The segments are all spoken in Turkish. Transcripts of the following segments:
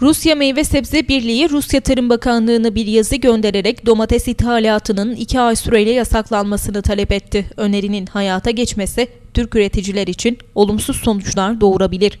Rusya Meyve Sebze Birliği Rusya Tarım Bakanlığı'na bir yazı göndererek domates ithalatının iki ay süreyle yasaklanmasını talep etti. Önerinin hayata geçmesi Türk üreticiler için olumsuz sonuçlar doğurabilir.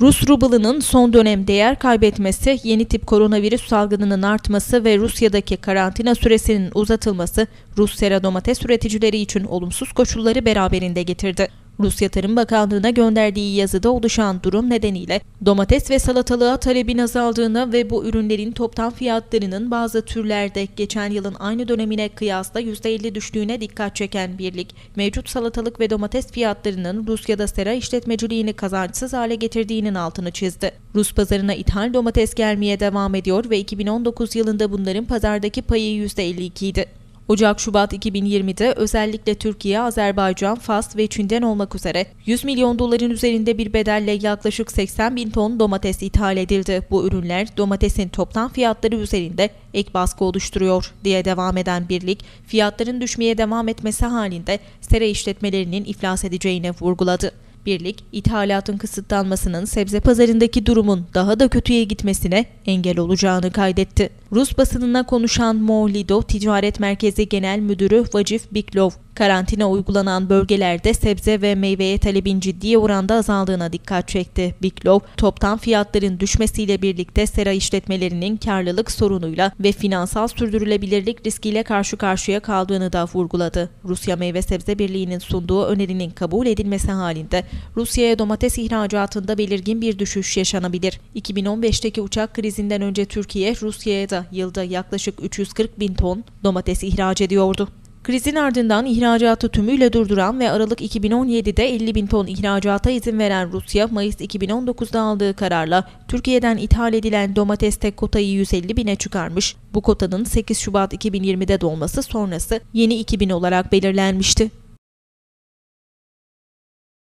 Rus rublının son dönem değer kaybetmesi, yeni tip koronavirüs salgınının artması ve Rusya'daki karantina süresinin uzatılması Rus sera domates üreticileri için olumsuz koşulları beraberinde getirdi. Rusya Tarım Bakanlığı'na gönderdiği yazıda oluşan durum nedeniyle domates ve salatalığa talebin azaldığına ve bu ürünlerin toptan fiyatlarının bazı türlerde geçen yılın aynı dönemine kıyasla %50 düştüğüne dikkat çeken birlik, mevcut salatalık ve domates fiyatlarının Rusya'da sera işletmeciliğini kazançsız hale getirdiğinin altını çizdi. Rus pazarına ithal domates gelmeye devam ediyor ve 2019 yılında bunların pazardaki payı %52 idi. Ocak-Şubat 2020'de özellikle Türkiye, Azerbaycan, Fas ve Çin'den olmak üzere 100 milyon doların üzerinde bir bedelle yaklaşık 80 bin ton domates ithal edildi. Bu ürünler domatesin toptan fiyatları üzerinde ek baskı oluşturuyor diye devam eden birlik, fiyatların düşmeye devam etmesi halinde sera işletmelerinin iflas edeceğini vurguladı. Birlik, ithalatın kısıtlanmasının sebze pazarındaki durumun daha da kötüye gitmesine engel olacağını kaydetti. Rus basınına konuşan Molido Ticaret Merkezi Genel Müdürü Vacif Biklov, karantina uygulanan bölgelerde sebze ve meyveye talebin ciddi oranda azaldığına dikkat çekti. Biklov, toptan fiyatların düşmesiyle birlikte sera işletmelerinin karlılık sorunuyla ve finansal sürdürülebilirlik riskiyle karşı karşıya kaldığını da vurguladı. Rusya Meyve Sebze Birliği'nin sunduğu önerinin kabul edilmesi halinde Rusya'ya domates ihracatında belirgin bir düşüş yaşanabilir. 2015'teki uçak krizinden önce Türkiye, Rusya'ya da yılda yaklaşık 340 bin ton domates ihraç ediyordu. Krizin ardından ihracatı tümüyle durduran ve Aralık 2017'de 50 bin ton ihracata izin veren Rusya, Mayıs 2019'da aldığı kararla Türkiye'den ithal edilen domates tek kotayı 150 bine çıkarmış. Bu kotanın 8 Şubat 2020'de dolması sonrası yeni 2000 olarak belirlenmişti.